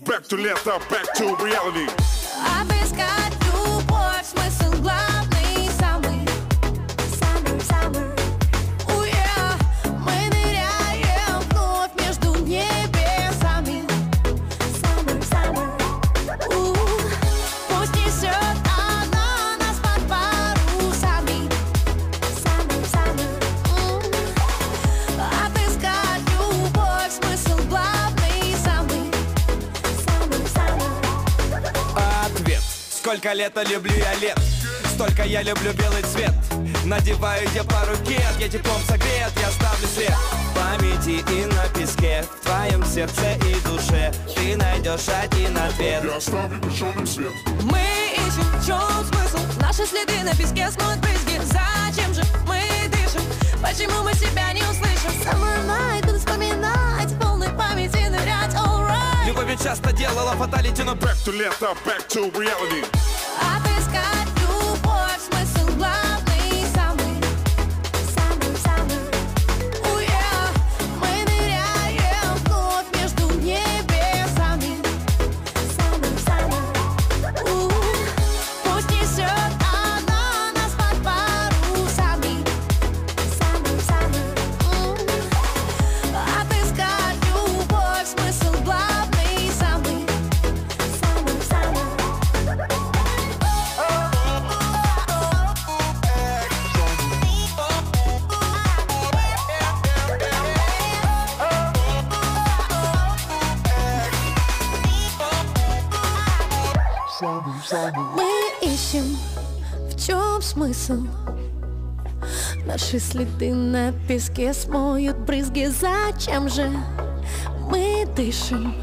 Back to left, up, back to reality. Сколько лета люблю я лет Столько я люблю белый цвет Надеваю я пару кет Я теплом согрет, я ставлю след В памяти и на песке В твоем сердце и душе Ты найдешь один ответ Я оставлю свет. Мы ищем, в чем смысл Наши следы на песке смоют брызги Зачем же мы дышим? Почему мы себя не услышим? Summer night, часто делала фаталити, но Back to лето, back to reality. Мы ищем, в чем смысл Наши следы на песке смоют брызги Зачем же мы дышим?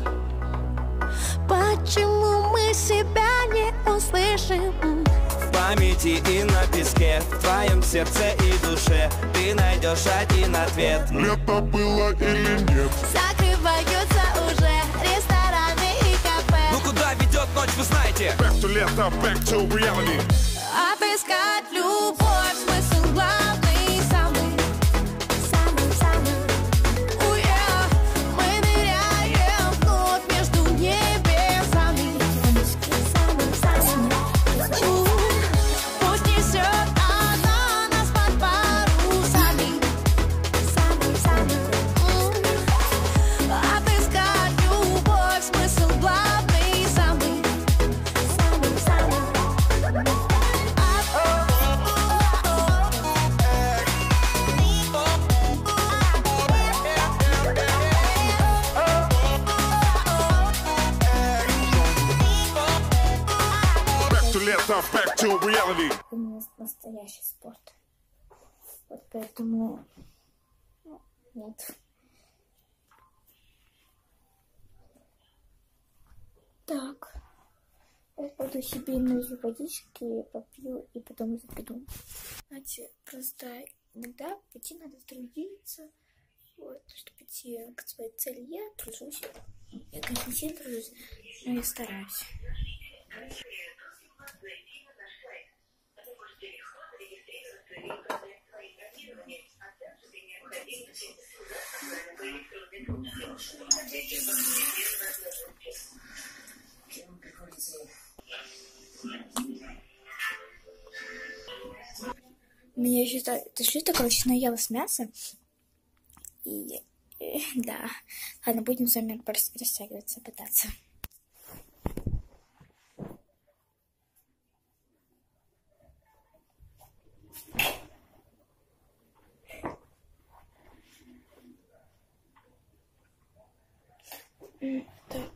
Почему мы себя не услышим? В памяти и на песке В твоем сердце и душе Ты найдешь один ответ Лето было или нет? Закрываются ночь, вы знаете Back to лето, back to reality. Отыскать любовь, смысл главный, У меня настоящий спорт. Вот поэтому ну, нет. Так. Я пойду себе налью водички, попью и потом приду. Знаете, просто иногда пути надо трудиться, вот, чтобы идти к своей цели. Я тружусь. Я, конечно, не сильно но я стараюсь. Считают, ты что такое, что наелась мясо? И, э, да, ладно, будем с вами рас- растягиваться, пытаться. 嗯对。